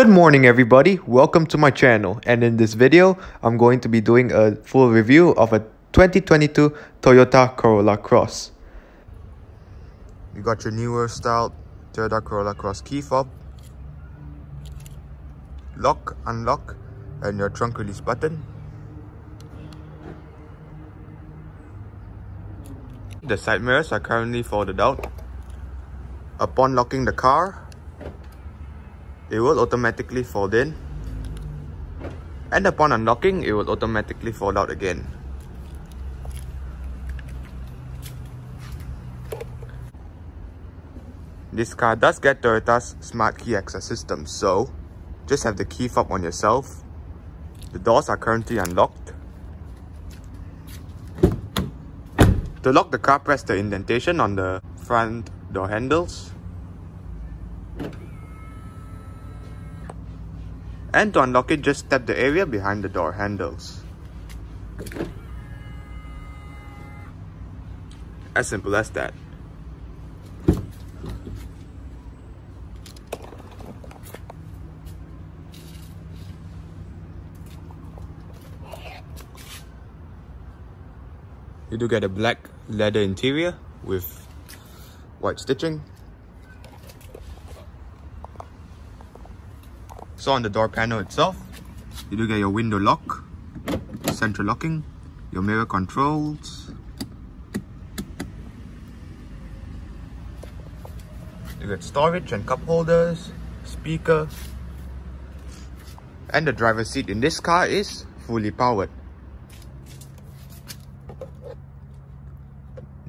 Good morning everybody, welcome to my channel and in this video I'm going to be doing a full review of a 2022 Toyota Corolla Cross. You got your newer style Toyota Corolla Cross key fob, lock, unlock and your trunk release button. The side mirrors are currently folded out. Upon locking the car, it will automatically fold in. And upon unlocking it will automatically fold out again. This car does get Toyota's smart key access system so just have the key fob on yourself. The doors are currently unlocked. To lock the car press the indentation on the front door handles And to unlock it, just tap the area behind the door handles. As simple as that. You do get a black leather interior with white stitching So on the door panel itself, you do get your window lock, central locking, your mirror controls. You get storage and cup holders, speaker, and the driver's seat in this car is fully powered.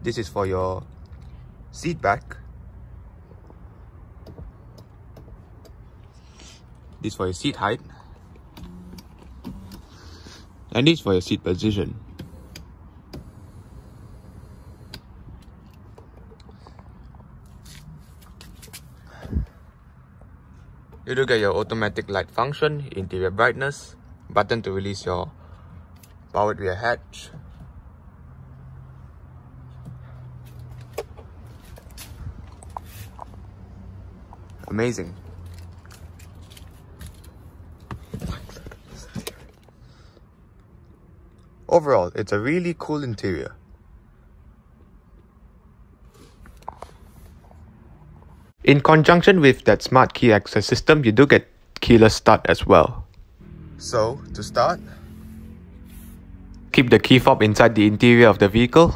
This is for your seat back This for your seat height. And this for your seat position. You do get your automatic light function, interior brightness, button to release your powered rear hatch, amazing. Overall, it's a really cool interior. In conjunction with that smart key access system, you do get keyless start as well. So, to start, keep the key fob inside the interior of the vehicle.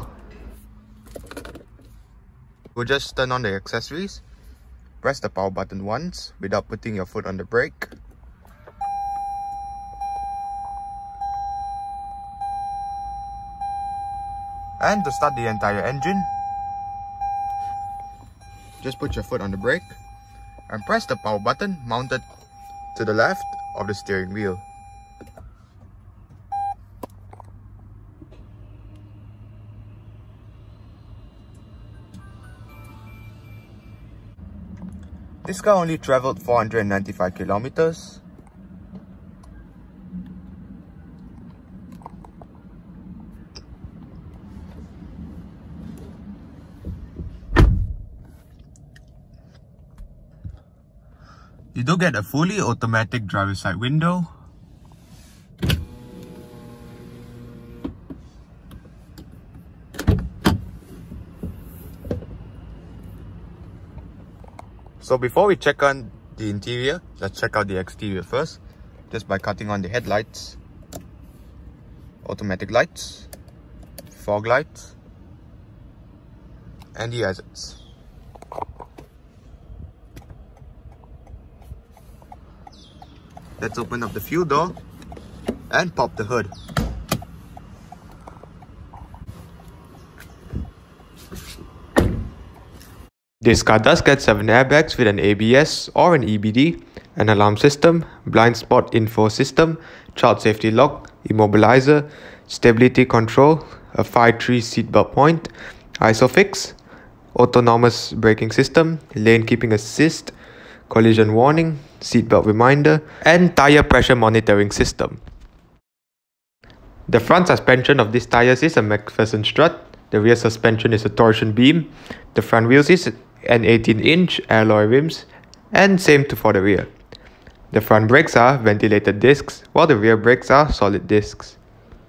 We'll just turn on the accessories. Press the power button once without putting your foot on the brake. And to start the entire engine, just put your foot on the brake and press the power button mounted to the left of the steering wheel. This car only traveled 495 kilometers You do get a fully automatic driver's side window. So before we check on the interior, let's check out the exterior first. Just by cutting on the headlights, automatic lights, fog lights, and the hazards. Let's open up the fuel door and pop the hood. This car does get 7 airbags with an ABS or an EBD, an alarm system, blind spot info system, child safety lock, immobilizer, stability control, a 5-3 seatbelt point, ISOFIX, autonomous braking system, lane keeping assist, collision warning, seatbelt reminder, and tire pressure monitoring system. The front suspension of these tires is a MacPherson strut, the rear suspension is a torsion beam, the front wheels is an 18 inch alloy rims, and same to for the rear. The front brakes are ventilated discs, while the rear brakes are solid discs.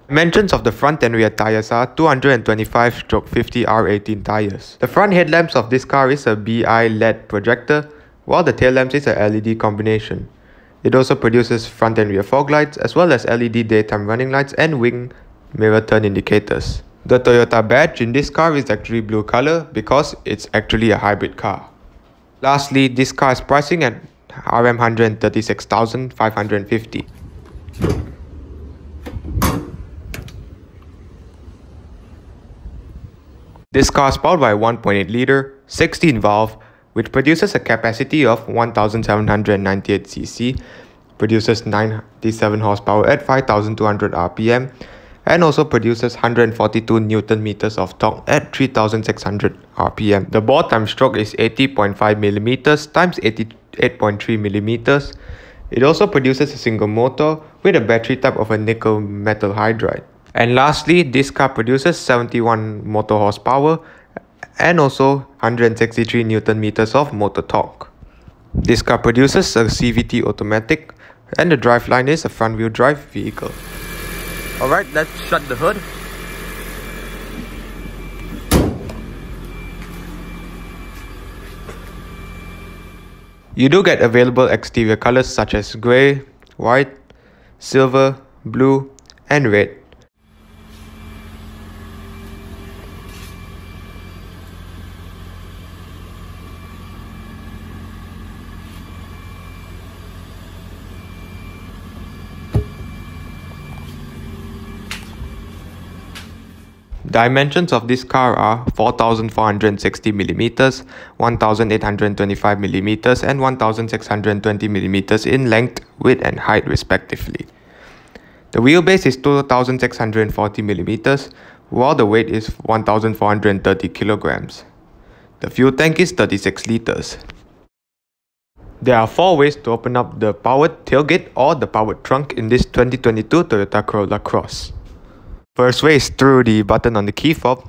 Dimensions of the front and rear tires are 225 50 R18 tires. The front headlamps of this car is a BI LED projector, while the tail lamps is a LED combination. It also produces front and rear fog lights as well as LED daytime running lights and wing mirror turn indicators. The Toyota badge in this car is actually blue color because it's actually a hybrid car. Lastly, this car is pricing at RM 136,550. This car is powered by a 1.8 liter 16 valve which produces a capacity of 1798 cc, produces 97 horsepower at 5200 rpm, and also produces 142 newton meters of torque at 3600 rpm. The bore time stroke is 80.5 millimeters times 88.3 millimeters. It also produces a single motor with a battery type of a nickel metal hydride. And lastly, this car produces 71 motor horsepower and also 163 Newton meters of motor torque. This car produces a CVT automatic and the driveline is a front wheel drive vehicle. Alright, let's shut the hood. You do get available exterior colors such as grey, white, silver, blue and red. Dimensions of this car are 4460 mm, 1825 mm and 1620 mm in length, width and height respectively. The wheelbase is 2640 mm, while the weight is 1430 kilograms. The fuel tank is 36 liters. There are four ways to open up the powered tailgate or the powered trunk in this 2022 Toyota Corolla Cross. First way is through the button on the key fob.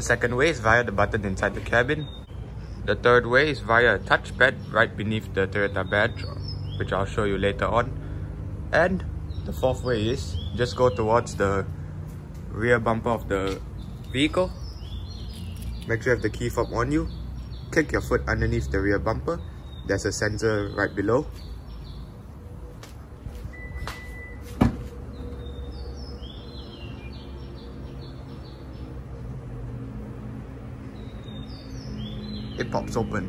The second way is via the button inside the cabin. The third way is via a touchpad right beneath the Toyota badge, which I'll show you later on. And the fourth way is just go towards the rear bumper of the vehicle. Make sure you have the key fob on you. Kick your foot underneath the rear bumper. There's a sensor right below. Pops open.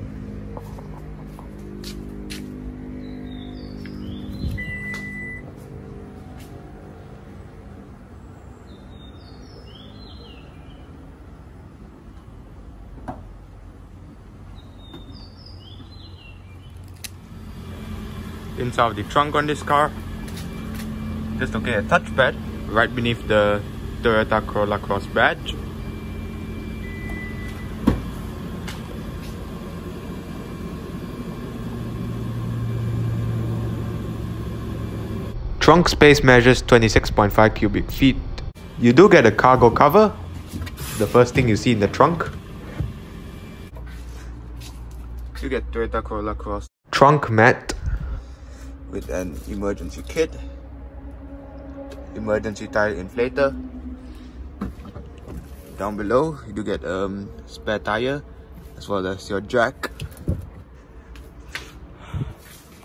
Inside of the trunk on this car, just looking at touchpad right beneath the Toyota Corolla Cross badge. Trunk space measures 26.5 cubic feet. You do get a cargo cover, the first thing you see in the trunk. You get Toyota Corolla Cross trunk mat with an emergency kit, emergency tire inflator. Down below, you do get a um, spare tire as well as your jack.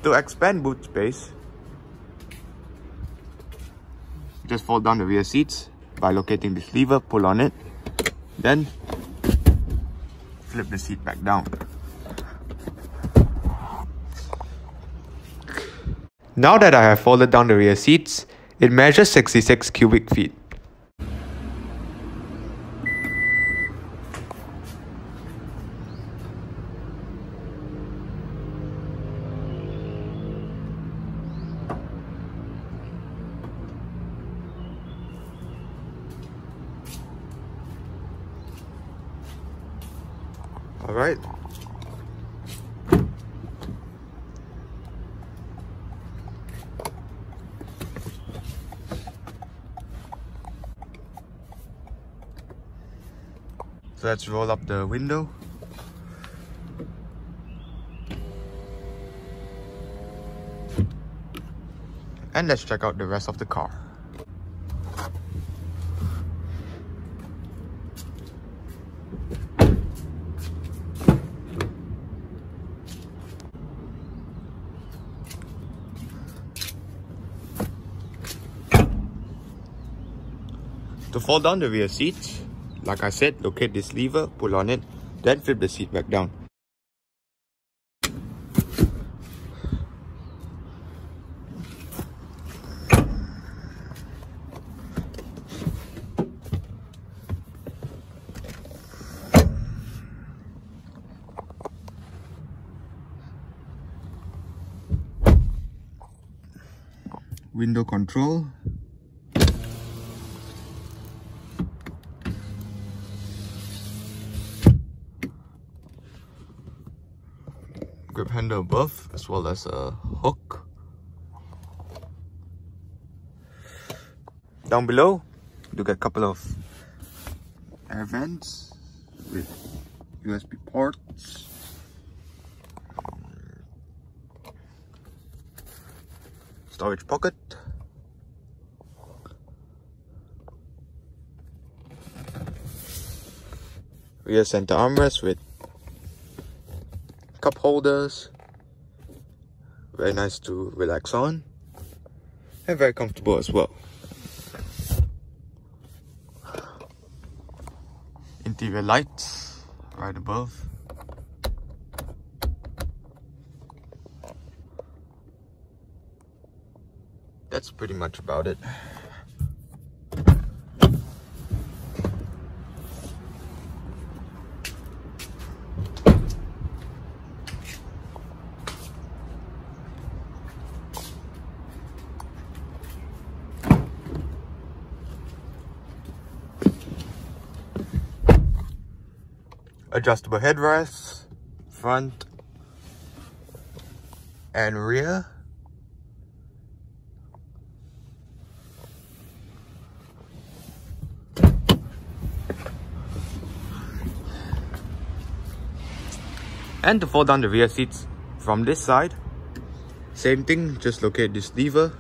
To expand boot space, just fold down the rear seats by locating this lever, pull on it, then flip the seat back down. Now that I have folded down the rear seats, it measures 66 cubic feet. Right. So let's roll up the window. And let's check out the rest of the car. To fold down the rear seat. like I said, locate this lever, pull on it, then flip the seat back down. Window control, handle above as well as a hook. Down below, you get a couple of air vents with USB ports. Storage pocket. Rear center armrest with cup holders very nice to relax on. And very comfortable as well. Interior lights right above. That's pretty much about it adjustable headrests, front and rear. And to fold down the rear seats from this side, same thing, just locate this lever,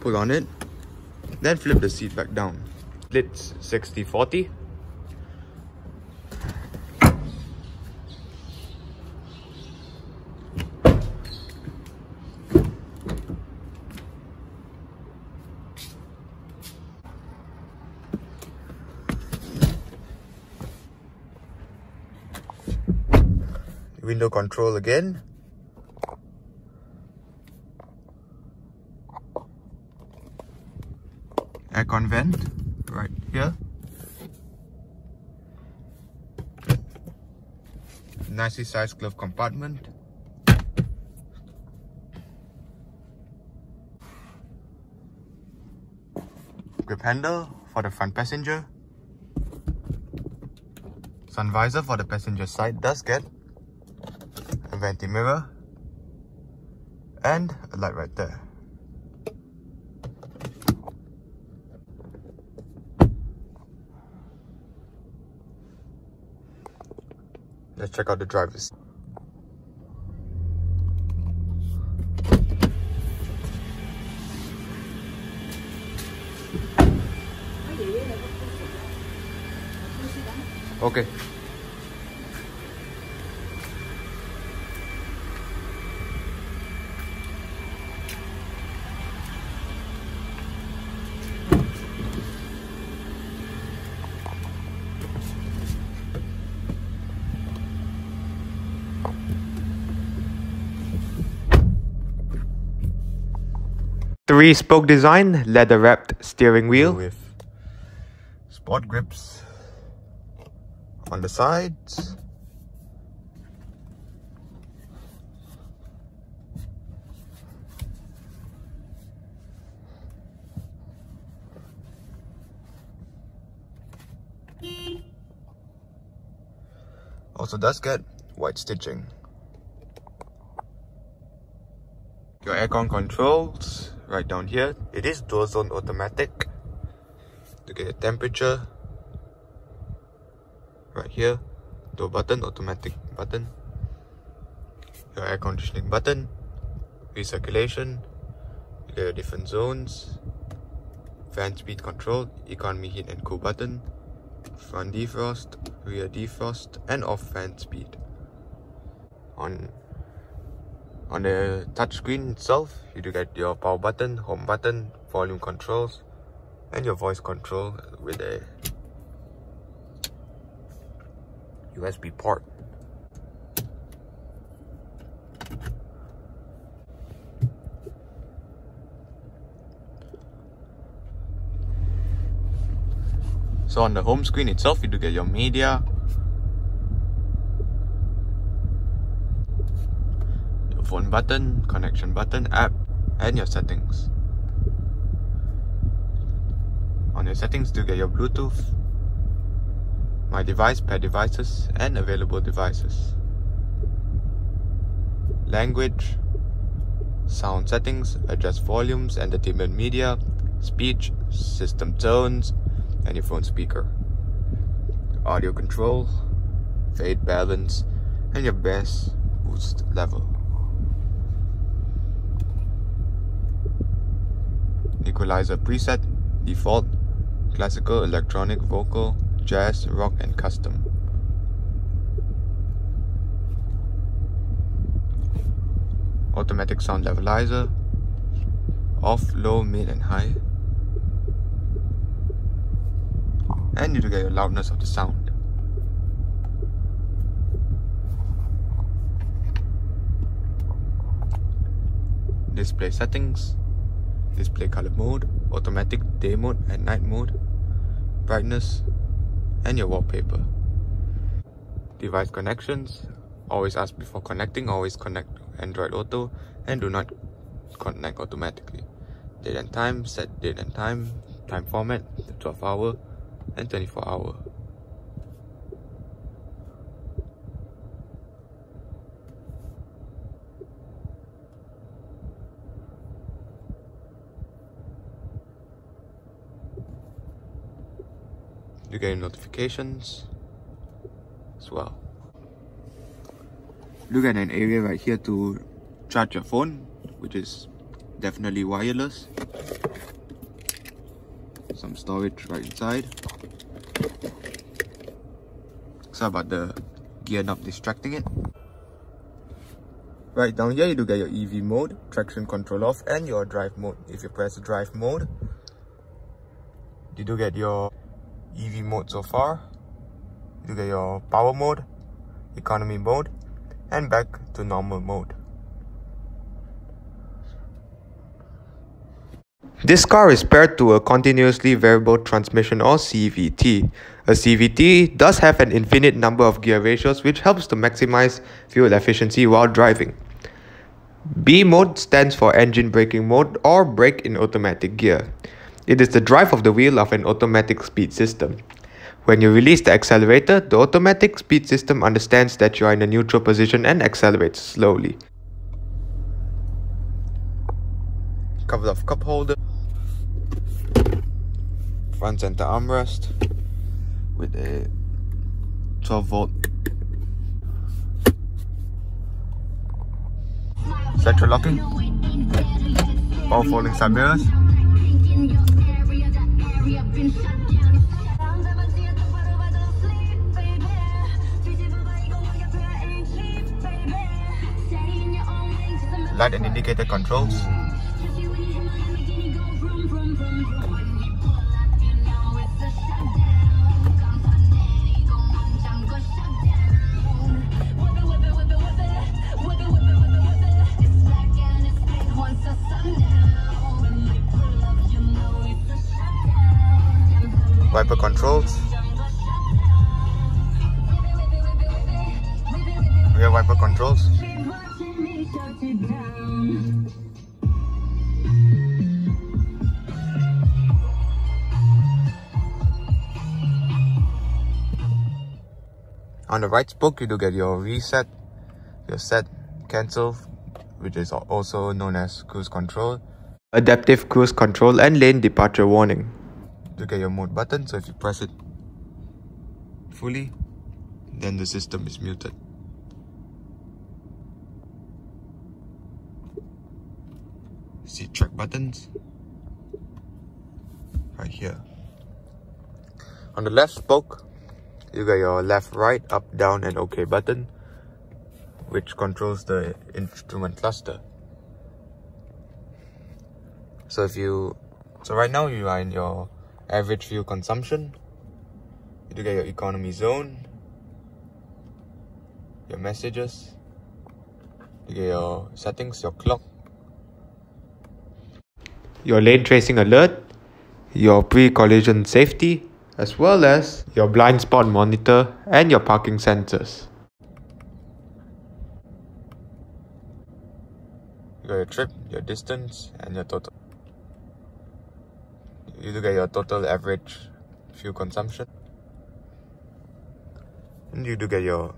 pull on it, then flip the seat back down. Splits 60-40. Window control again. Aircon vent right here. Nicely sized glove compartment. Grip handle for the front passenger. Sun visor for the passenger side does get vanity mirror and a light right there. Let's check out the driver's. Okay. Three spoke design, leather wrapped steering wheel with sport grips on the sides. Also does get white stitching. Your aircon controls right down here. It is dual zone automatic to get a temperature. Right here, door button, automatic button. Your air conditioning button, recirculation, you get your different zones, fan speed control, economy heat and cool button, front defrost, rear defrost, and off fan speed. On on the touchscreen itself, you do get your power button, home button, volume controls, and your voice control with a USB port. So on the home screen itself, you do get your media, button, connection button, app, and your settings. On your settings, do get your Bluetooth, my device, pair devices, and available devices. Language, sound settings, adjust volumes, entertainment media, speech, system tones, and your phone speaker. Audio control, fade balance, and your bass boost level. Equalizer preset, default, classical, electronic, vocal, jazz, rock, and custom. Automatic sound levelizer, off, low, mid, and high. and you to get the loudness of the sound. Display settings, display color mode, automatic day mode and night mode, brightness, and your wallpaper. Device connections, always ask before connecting, always connect Android Auto and do not connect automatically. Date and time, set date and time, time format, 12 hour, and 24 hour. You get notifications as well. Look at an area right here to charge your phone, which is definitely wireless. Some storage right inside. Sorry about the gear not distracting it. Right down here, you do get your EV mode, traction control off, and your drive mode. If you press drive mode, you do get your EV mode so far. You get your power mode, economy mode, and back to normal mode. This car is paired to a continuously variable transmission or CVT. A CVT does have an infinite number of gear ratios which helps to maximize fuel efficiency while driving. B mode stands for engine braking mode or brake in automatic gear. It is the drive of the wheel of an automatic speed system. When you release the accelerator, the automatic speed system understands that you are in a neutral position and accelerates slowly. Cover of cup holder front center armrest with a 12 volt central locking power folding side mirrors light and indicator controls controls. Rear wiper controls. On the right spoke, you do get your reset, your set, cancel, which is also known as cruise control, adaptive cruise control and lane departure warning. You get your mode button, so if you press it fully, then the system is muted. See track buttons right here. On the left spoke, you got your left, right, up, down, and OK button, which controls the instrument cluster. So if you, so right now you are in your average fuel consumption. You do get your economy zone, your messages, you get your settings, your clock, your lane tracing alert, your pre-collision safety, as well as your blind spot monitor and your parking sensors. You got your trip, your distance, and your total. You look at your total average fuel consumption. And you do get your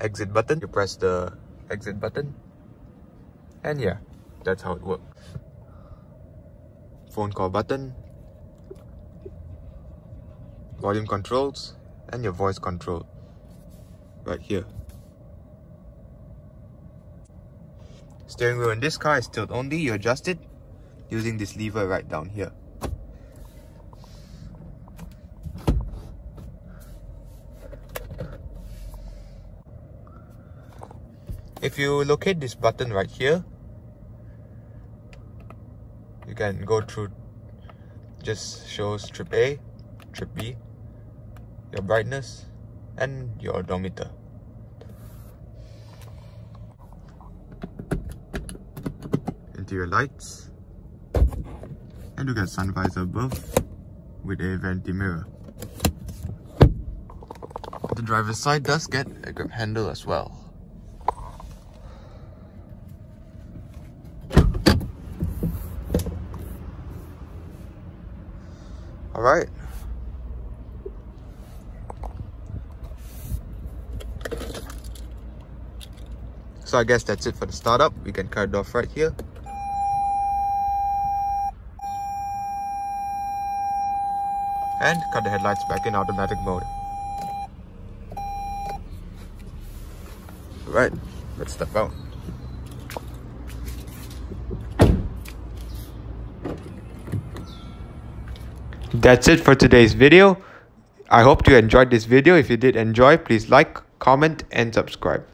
exit button. You press the exit button. And yeah, that's how it works. Phone call button, volume controls and your voice control right here. Steering wheel in this car is tilt only, you adjust it using this lever right down here. If you locate this button right here, you can go through just shows trip A, trip B, your brightness and your odometer. Interior lights and you get sun visor above with a vanity mirror. The driver's side does get a grip handle as well. Alright, So I guess that's it for the startup. We can cut it off right here. And cut the headlights back in automatic mode. Right, let's step out. That's it for today's video. I hope you enjoyed this video. If you did enjoy, please like, comment and subscribe.